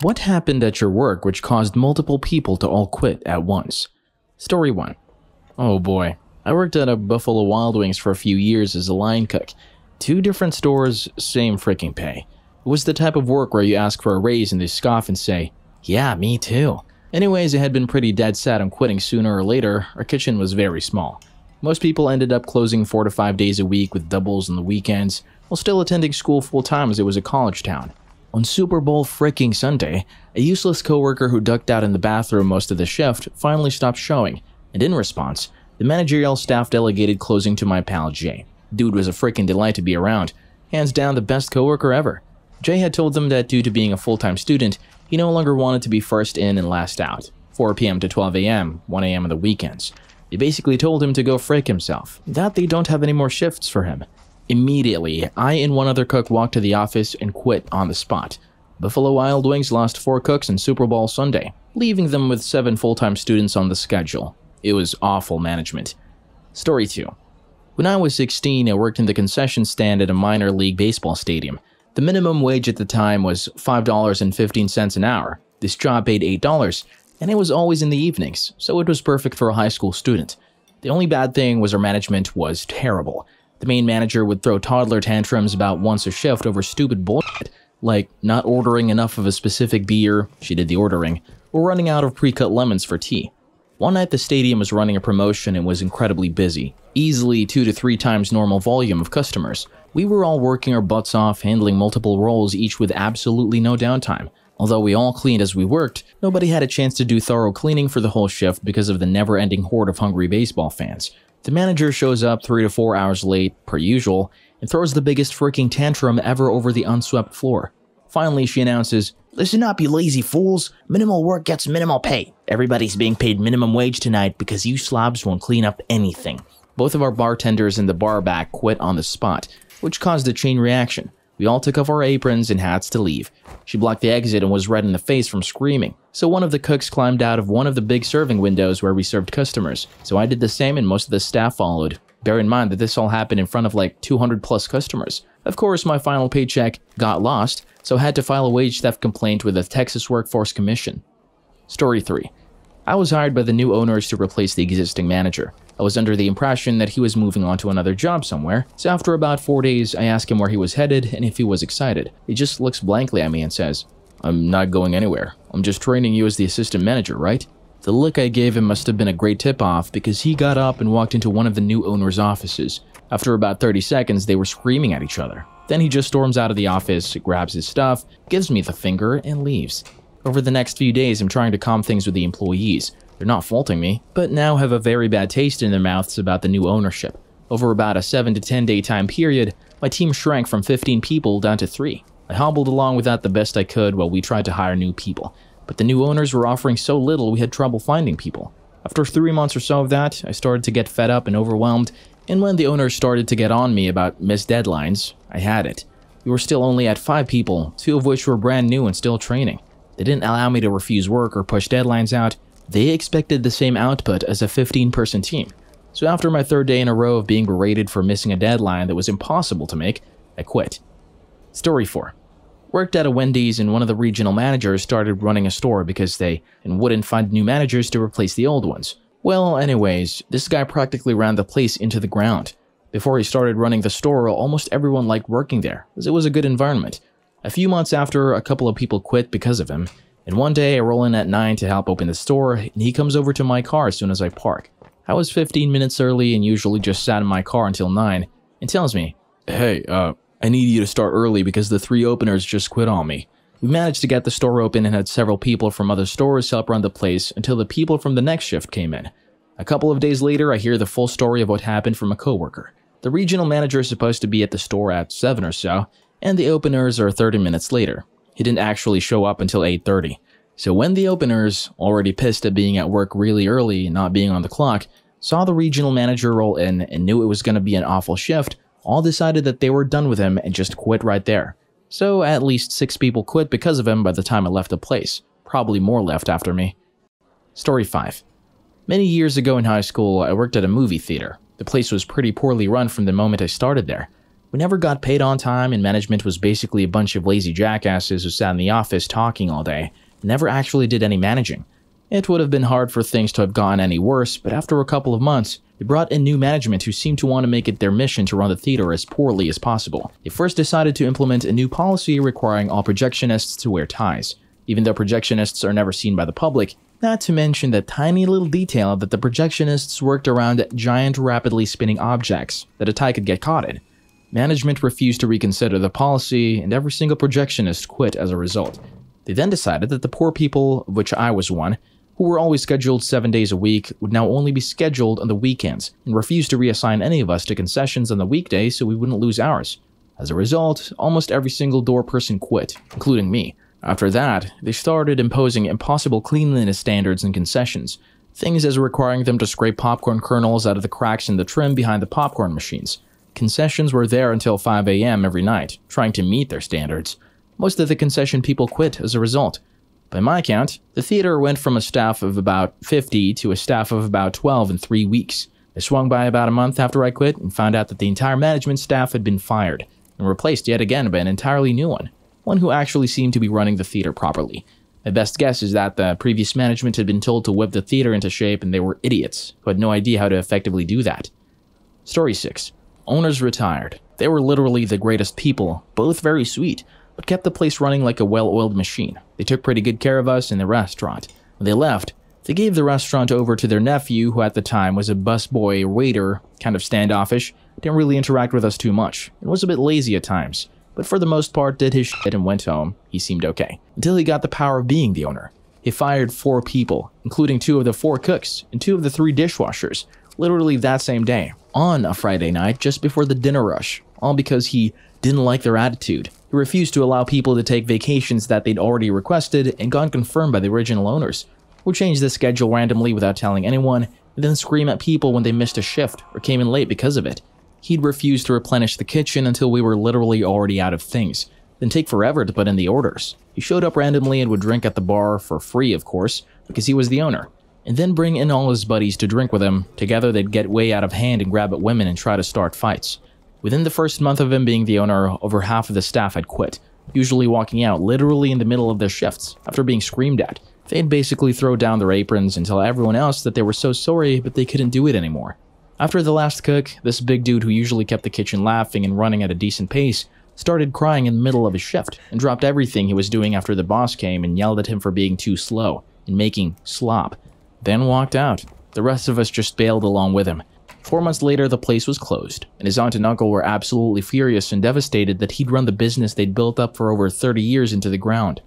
What happened at your work which caused multiple people to all quit at once? Story 1. Oh boy. I worked at a Buffalo Wild Wings for a few years as a line cook. Two different stores, same freaking pay. It was the type of work where you ask for a raise and they scoff and say, Yeah, me too. Anyways, I had been pretty dead set on quitting sooner or later. Our kitchen was very small. Most people ended up closing four to five days a week with doubles on the weekends, while still attending school full time as it was a college town. On Super Bowl freaking Sunday, a useless coworker who ducked out in the bathroom most of the shift finally stopped showing, and in response, the managerial staff delegated closing to my pal Jay. Dude was a freaking delight to be around, hands down the best coworker ever. Jay had told them that due to being a full-time student, he no longer wanted to be first in and last out, 4 p.m. to 12 a.m., 1 a.m. on the weekends. They basically told him to go frick himself, that they don't have any more shifts for him. Immediately, I and one other cook walked to the office and quit on the spot. Buffalo Wild Wings lost four cooks in Super Bowl Sunday, leaving them with seven full-time students on the schedule. It was awful management. Story 2. When I was 16, I worked in the concession stand at a minor league baseball stadium. The minimum wage at the time was $5.15 an hour. This job paid $8, and it was always in the evenings, so it was perfect for a high school student. The only bad thing was our management was terrible. The main manager would throw toddler tantrums about once a shift over stupid bullshit, like not ordering enough of a specific beer, she did the ordering, or running out of pre-cut lemons for tea. One night the stadium was running a promotion and was incredibly busy, easily two to three times normal volume of customers. We were all working our butts off, handling multiple roles, each with absolutely no downtime. Although we all cleaned as we worked, nobody had a chance to do thorough cleaning for the whole shift because of the never-ending horde of hungry baseball fans. The manager shows up three to four hours late, per usual, and throws the biggest freaking tantrum ever over the unswept floor. Finally, she announces, Listen up, you lazy fools. Minimal work gets minimal pay. Everybody's being paid minimum wage tonight because you slobs won't clean up anything. Both of our bartenders in the bar back quit on the spot, which caused a chain reaction. We all took off our aprons and hats to leave. She blocked the exit and was red in the face from screaming. So one of the cooks climbed out of one of the big serving windows where we served customers. So I did the same and most of the staff followed. Bear in mind that this all happened in front of like 200 plus customers. Of course, my final paycheck got lost, so I had to file a wage theft complaint with the Texas Workforce Commission. Story 3. I was hired by the new owners to replace the existing manager. I was under the impression that he was moving on to another job somewhere, so after about four days, I asked him where he was headed and if he was excited. He just looks blankly at me and says, I'm not going anywhere. I'm just training you as the assistant manager, right? The look I gave him must have been a great tip-off because he got up and walked into one of the new owner's offices. After about 30 seconds, they were screaming at each other. Then he just storms out of the office, grabs his stuff, gives me the finger, and leaves. Over the next few days, I'm trying to calm things with the employees. They're not faulting me, but now have a very bad taste in their mouths about the new ownership. Over about a 7 to 10 day time period, my team shrank from 15 people down to 3. I hobbled along with that the best I could while we tried to hire new people. But the new owners were offering so little we had trouble finding people. After three months or so of that, I started to get fed up and overwhelmed, and when the owners started to get on me about missed deadlines, I had it. We were still only at 5 people, two of which were brand new and still training. They didn't allow me to refuse work or push deadlines out, they expected the same output as a 15 person team. So after my third day in a row of being berated for missing a deadline that was impossible to make, I quit. Story 4. Worked at a Wendy's and one of the regional managers started running a store because they and wouldn't find new managers to replace the old ones. Well, anyways, this guy practically ran the place into the ground. Before he started running the store, almost everyone liked working there, as it was a good environment. A few months after, a couple of people quit because of him, and one day I roll in at 9 to help open the store, and he comes over to my car as soon as I park. I was 15 minutes early and usually just sat in my car until 9, and tells me, Hey, uh, I need you to start early because the three openers just quit on me. We managed to get the store open and had several people from other stores help run the place until the people from the next shift came in. A couple of days later, I hear the full story of what happened from a coworker. The regional manager is supposed to be at the store at 7 or so, and the openers are 30 minutes later. He didn't actually show up until 8.30. So when the openers, already pissed at being at work really early and not being on the clock, saw the regional manager roll in and knew it was going to be an awful shift, all decided that they were done with him and just quit right there. So at least six people quit because of him by the time I left the place. Probably more left after me. Story 5. Many years ago in high school, I worked at a movie theater. The place was pretty poorly run from the moment I started there. We never got paid on time, and management was basically a bunch of lazy jackasses who sat in the office talking all day, never actually did any managing. It would have been hard for things to have gone any worse, but after a couple of months, they brought in new management who seemed to want to make it their mission to run the theater as poorly as possible. They first decided to implement a new policy requiring all projectionists to wear ties. Even though projectionists are never seen by the public, not to mention the tiny little detail that the projectionists worked around giant rapidly spinning objects that a tie could get caught in. Management refused to reconsider the policy, and every single projectionist quit as a result. They then decided that the poor people, of which I was one, who were always scheduled seven days a week, would now only be scheduled on the weekends, and refused to reassign any of us to concessions on the weekdays so we wouldn't lose ours. As a result, almost every single door person quit, including me. After that, they started imposing impossible cleanliness standards and concessions, things as requiring them to scrape popcorn kernels out of the cracks in the trim behind the popcorn machines, Concessions were there until 5 a.m. every night, trying to meet their standards. Most of the concession people quit as a result. By my count, the theater went from a staff of about 50 to a staff of about 12 in three weeks. I swung by about a month after I quit and found out that the entire management staff had been fired and replaced yet again by an entirely new one, one who actually seemed to be running the theater properly. My best guess is that the previous management had been told to whip the theater into shape and they were idiots who had no idea how to effectively do that. Story 6 Owners retired. They were literally the greatest people, both very sweet, but kept the place running like a well oiled machine. They took pretty good care of us in the restaurant. When they left, they gave the restaurant over to their nephew, who at the time was a busboy waiter, kind of standoffish, didn't really interact with us too much, and was a bit lazy at times, but for the most part did his shit and went home. He seemed okay. Until he got the power of being the owner. He fired four people, including two of the four cooks and two of the three dishwashers, literally that same day, on a Friday night just before the dinner rush, all because he didn't like their attitude. He refused to allow people to take vacations that they'd already requested and got confirmed by the original owners, who changed the schedule randomly without telling anyone, and then scream at people when they missed a shift or came in late because of it. He'd refuse to replenish the kitchen until we were literally already out of things, then take forever to put in the orders. He showed up randomly and would drink at the bar for free, of course, because he was the owner and then bring in all his buddies to drink with him. Together, they'd get way out of hand and grab at women and try to start fights. Within the first month of him being the owner, over half of the staff had quit, usually walking out literally in the middle of their shifts after being screamed at. They'd basically throw down their aprons and tell everyone else that they were so sorry, but they couldn't do it anymore. After the last cook, this big dude who usually kept the kitchen laughing and running at a decent pace started crying in the middle of his shift and dropped everything he was doing after the boss came and yelled at him for being too slow and making slop then walked out. The rest of us just bailed along with him. Four months later, the place was closed, and his aunt and uncle were absolutely furious and devastated that he'd run the business they'd built up for over 30 years into the ground.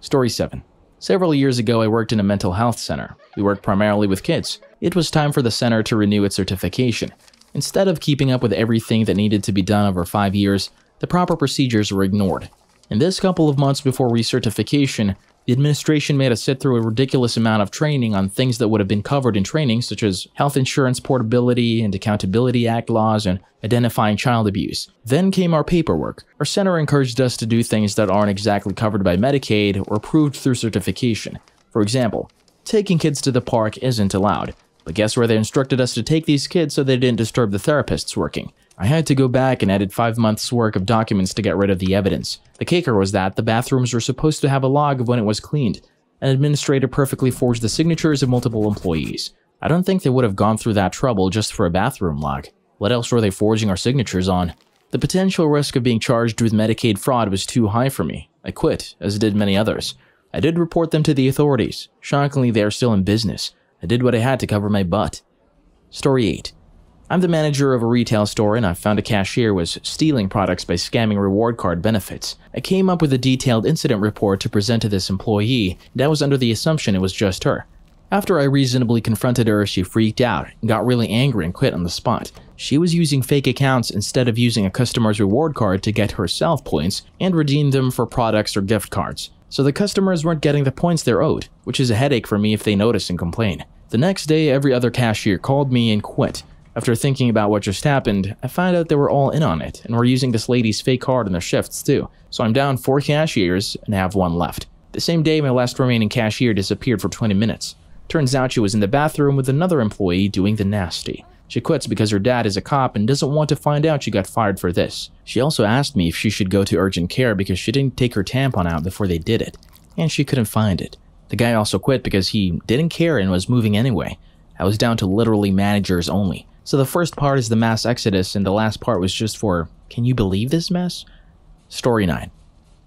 Story 7. Several years ago, I worked in a mental health center. We worked primarily with kids. It was time for the center to renew its certification. Instead of keeping up with everything that needed to be done over five years, the proper procedures were ignored. In this couple of months before recertification, the administration made us sit through a ridiculous amount of training on things that would have been covered in training, such as health insurance portability and accountability act laws and identifying child abuse. Then came our paperwork. Our center encouraged us to do things that aren't exactly covered by Medicaid or approved through certification. For example, taking kids to the park isn't allowed. But guess where they instructed us to take these kids so they didn't disturb the therapists working? I had to go back and edit five months' work of documents to get rid of the evidence. The kicker was that the bathrooms were supposed to have a log of when it was cleaned. An administrator perfectly forged the signatures of multiple employees. I don't think they would have gone through that trouble just for a bathroom log. What else were they forging our signatures on? The potential risk of being charged with Medicaid fraud was too high for me. I quit, as did many others. I did report them to the authorities. Shockingly, they are still in business. I did what I had to cover my butt. Story 8. I'm the manager of a retail store and I found a cashier was stealing products by scamming reward card benefits. I came up with a detailed incident report to present to this employee, and I was under the assumption it was just her. After I reasonably confronted her, she freaked out got really angry and quit on the spot. She was using fake accounts instead of using a customer's reward card to get herself points and redeem them for products or gift cards. So the customers weren't getting the points they're owed, which is a headache for me if they notice and complain. The next day, every other cashier called me and quit. After thinking about what just happened, I find out they were all in on it and were using this lady's fake card in their shifts too. So I'm down four cashiers and have one left. The same day, my last remaining cashier disappeared for 20 minutes. Turns out she was in the bathroom with another employee doing the nasty. She quits because her dad is a cop and doesn't want to find out she got fired for this. She also asked me if she should go to urgent care because she didn't take her tampon out before they did it, and she couldn't find it. The guy also quit because he didn't care and was moving anyway. I was down to literally managers only. So the first part is the mass exodus, and the last part was just for, can you believe this mess? Story 9.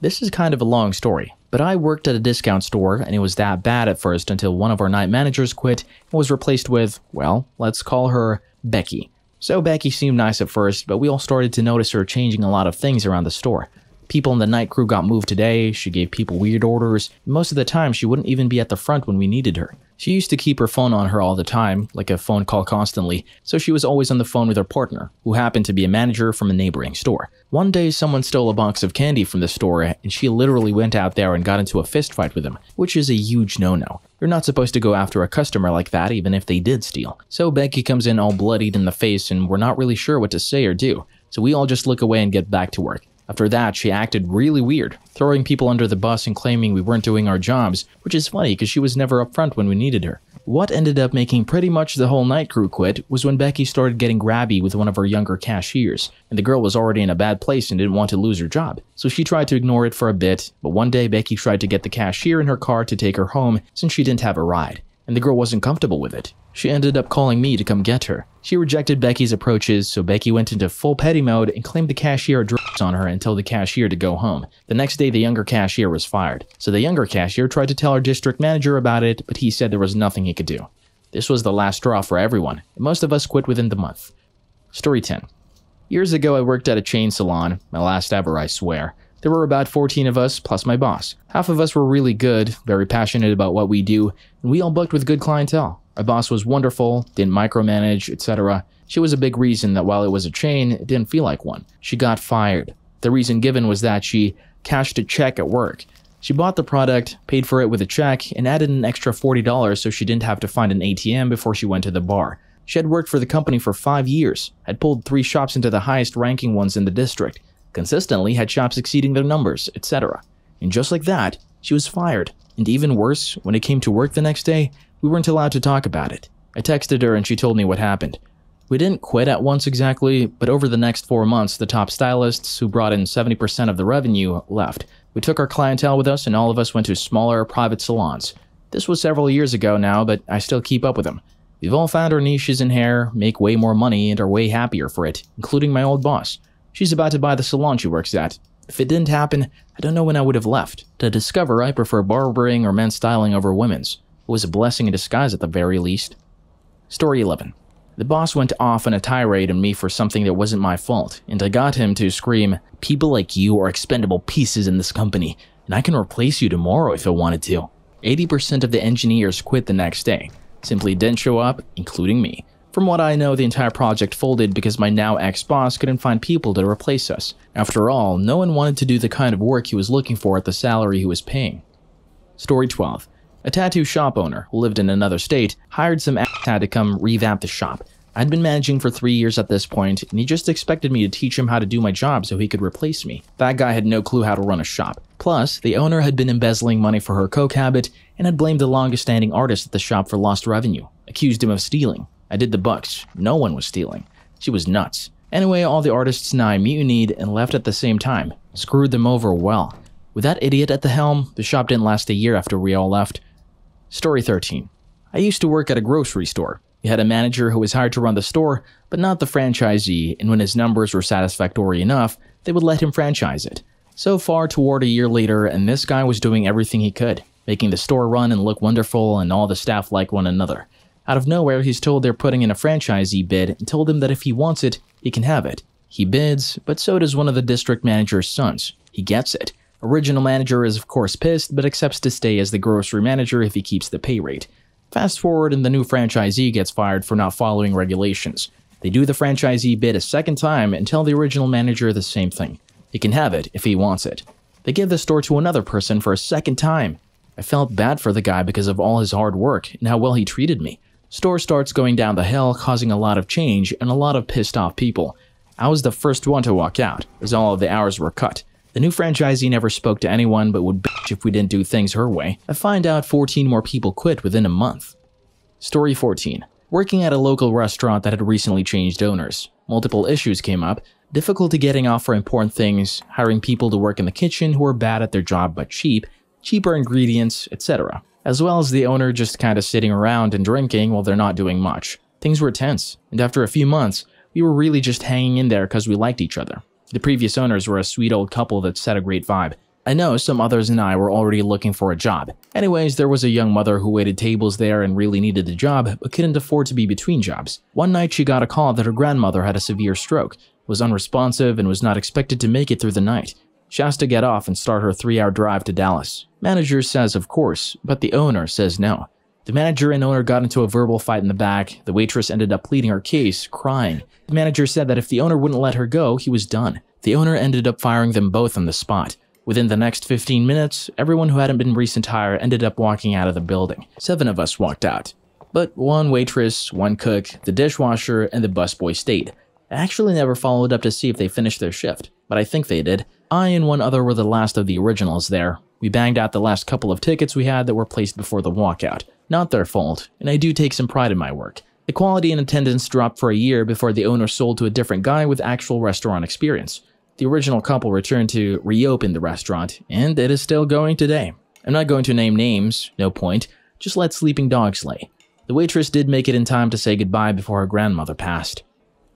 This is kind of a long story, but I worked at a discount store and it was that bad at first until one of our night managers quit and was replaced with, well, let's call her Becky. So Becky seemed nice at first, but we all started to notice her changing a lot of things around the store. People in the night crew got moved today, she gave people weird orders, most of the time she wouldn't even be at the front when we needed her. She used to keep her phone on her all the time, like a phone call constantly, so she was always on the phone with her partner, who happened to be a manager from a neighboring store. One day, someone stole a box of candy from the store, and she literally went out there and got into a fistfight with him, which is a huge no no. You're not supposed to go after a customer like that, even if they did steal. So Becky comes in all bloodied in the face, and we're not really sure what to say or do, so we all just look away and get back to work. After that, she acted really weird, throwing people under the bus and claiming we weren't doing our jobs, which is funny because she was never up front when we needed her. What ended up making pretty much the whole night crew quit was when Becky started getting grabby with one of her younger cashiers, and the girl was already in a bad place and didn't want to lose her job. So she tried to ignore it for a bit, but one day Becky tried to get the cashier in her car to take her home since she didn't have a ride and the girl wasn't comfortable with it. She ended up calling me to come get her. She rejected Becky's approaches, so Becky went into full petty mode and claimed the cashier dropped on her and told the cashier to go home. The next day, the younger cashier was fired. So the younger cashier tried to tell our district manager about it, but he said there was nothing he could do. This was the last straw for everyone, and most of us quit within the month. Story 10. Years ago, I worked at a chain salon, my last ever, I swear. There were about 14 of us, plus my boss. Half of us were really good, very passionate about what we do, and we all booked with good clientele. My boss was wonderful, didn't micromanage, etc. She was a big reason that while it was a chain, it didn't feel like one. She got fired. The reason given was that she cashed a check at work. She bought the product, paid for it with a check, and added an extra $40 so she didn't have to find an ATM before she went to the bar. She had worked for the company for five years, had pulled three shops into the highest ranking ones in the district, consistently had shops exceeding their numbers, etc. And just like that, she was fired. And even worse, when it came to work the next day, we weren't allowed to talk about it. I texted her and she told me what happened. We didn't quit at once exactly, but over the next four months, the top stylists, who brought in 70% of the revenue, left. We took our clientele with us and all of us went to smaller private salons. This was several years ago now, but I still keep up with them. We've all found our niches in hair, make way more money, and are way happier for it, including my old boss. She's about to buy the salon she works at. If it didn't happen, I don't know when I would have left. To discover I prefer barbering or men's styling over women's. Was a blessing in disguise at the very least. Story 11. The boss went off on a tirade on me for something that wasn't my fault, and I got him to scream, People like you are expendable pieces in this company, and I can replace you tomorrow if I wanted to. 80% of the engineers quit the next day, simply didn't show up, including me. From what I know, the entire project folded because my now ex-boss couldn't find people to replace us. After all, no one wanted to do the kind of work he was looking for at the salary he was paying. Story 12. A tattoo shop owner, who lived in another state, hired some ass to come revamp the shop. I'd been managing for three years at this point, and he just expected me to teach him how to do my job so he could replace me. That guy had no clue how to run a shop. Plus, the owner had been embezzling money for her coke habit and had blamed the longest standing artist at the shop for lost revenue, accused him of stealing. I did the bucks. No one was stealing. She was nuts. Anyway, all the artists and I mutinied and left at the same time. Screwed them over well. With that idiot at the helm, the shop didn't last a year after we all left. Story 13. I used to work at a grocery store. We had a manager who was hired to run the store, but not the franchisee, and when his numbers were satisfactory enough, they would let him franchise it. So far toward a year later, and this guy was doing everything he could, making the store run and look wonderful, and all the staff like one another. Out of nowhere, he's told they're putting in a franchisee bid and told him that if he wants it, he can have it. He bids, but so does one of the district manager's sons. He gets it. Original manager is of course pissed, but accepts to stay as the grocery manager if he keeps the pay rate. Fast forward and the new franchisee gets fired for not following regulations. They do the franchisee bid a second time and tell the original manager the same thing. He can have it if he wants it. They give the store to another person for a second time. I felt bad for the guy because of all his hard work and how well he treated me. Store starts going down the hill, causing a lot of change and a lot of pissed off people. I was the first one to walk out, as all of the hours were cut. The new franchisee never spoke to anyone but would bitch if we didn't do things her way. I find out 14 more people quit within a month. Story 14. Working at a local restaurant that had recently changed owners, multiple issues came up difficulty getting off for important things, hiring people to work in the kitchen who were bad at their job but cheap, cheaper ingredients, etc. As well as the owner just kinda sitting around and drinking while they're not doing much. Things were tense, and after a few months, we were really just hanging in there because we liked each other. The previous owners were a sweet old couple that set a great vibe. I know some others and I were already looking for a job. Anyways, there was a young mother who waited tables there and really needed a job, but couldn't afford to be between jobs. One night she got a call that her grandmother had a severe stroke, was unresponsive, and was not expected to make it through the night. She has to get off and start her three hour drive to Dallas. Manager says of course, but the owner says no. The manager and owner got into a verbal fight in the back. The waitress ended up pleading her case, crying. The manager said that if the owner wouldn't let her go, he was done. The owner ended up firing them both on the spot. Within the next 15 minutes, everyone who hadn't been recent hire ended up walking out of the building. Seven of us walked out. But one waitress, one cook, the dishwasher, and the busboy stayed. I actually never followed up to see if they finished their shift, but I think they did. I and one other were the last of the originals there. We banged out the last couple of tickets we had that were placed before the walkout. Not their fault, and I do take some pride in my work. The quality and attendance dropped for a year before the owner sold to a different guy with actual restaurant experience. The original couple returned to reopen the restaurant, and it is still going today. I'm not going to name names, no point, just let sleeping dogs lay. The waitress did make it in time to say goodbye before her grandmother passed.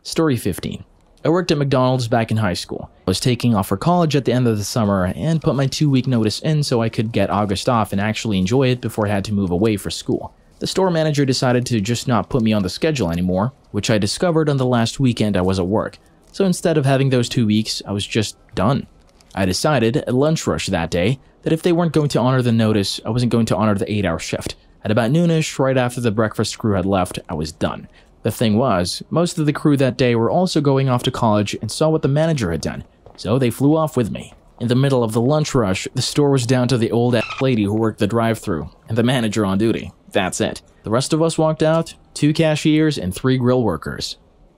Story 15. I worked at McDonald's back in high school. I was taking off for college at the end of the summer and put my two week notice in so I could get August off and actually enjoy it before I had to move away for school. The store manager decided to just not put me on the schedule anymore, which I discovered on the last weekend I was at work. So instead of having those two weeks, I was just done. I decided at lunch rush that day that if they weren't going to honor the notice, I wasn't going to honor the 8 hour shift. At about noonish, right after the breakfast crew had left, I was done. The thing was, most of the crew that day were also going off to college and saw what the manager had done, so they flew off with me. In the middle of the lunch rush, the store was down to the old ass lady who worked the drive through and the manager on duty. That's it. The rest of us walked out, two cashiers and three grill workers.